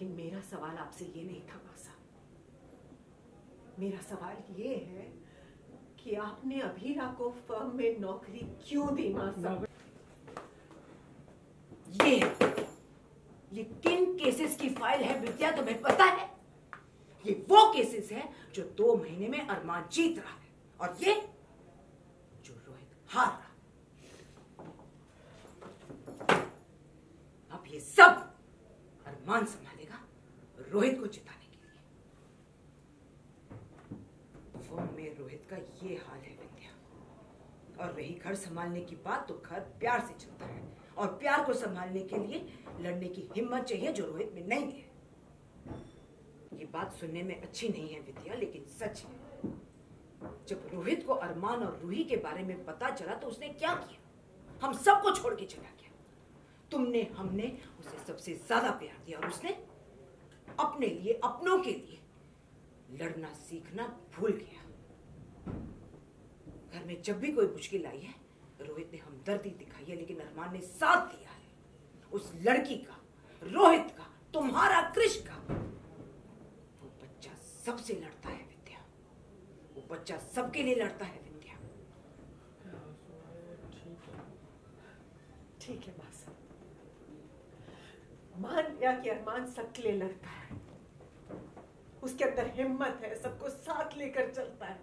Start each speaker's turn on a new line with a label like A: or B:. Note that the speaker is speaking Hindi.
A: लेकिन मेरा सवाल आपसे ये नहीं था मासा मेरा सवाल ये है कि आपने अभीरा को फर्म में नौकरी क्यों दी मासा
B: ये ये किन केसेस की फ़ाइल है, विद्या, तुम्हें पता है? ये वो केसेस है जो दो महीने में अरमान जीत रहा है, और ये जो रोहित हार रहा अब ये सब अरमान संभालेगा। रोहित को जिताने के लिए। फॉर्म में रोहित का ये हाल है विद्या। और रही घर संभालने की बात तो घर प्यार से चलता है। और प्यार को संभालने के लिए लड़ने की हिम्मत चाहिए जो रोहित में नहीं है ये बात सुनने में अच्छी नहीं है विद्या, लेकिन सच है। जब रोहित को अरमान और रूही के बारे में पता चला तो उसने क्या किया? हम सबको छोड़ के चला गया। तुमने, हमने उसे सबसे ज़्यादा प्यार दिया और उसने अपने लिए, अपनों के लिए। लड़ना सीखना भूल गया। घर में जब भी कोई मुश्किल आई है, रोहित ने हमदर्दी दिखाई है, लेकिन अरमान ने साथ दिया है। उस लड़की का, रोहित का, तुम्हारा कृष का। वो बच्चा सबसे लड़ता है विद्या। वो बच्चा सबके लिए लड़ता है विद्या।
A: ठीक है मासा मान या कि अरमान लिए लड़ता है। उसके अंदर हिम्मत है, सबको साथ लेकर चलता है।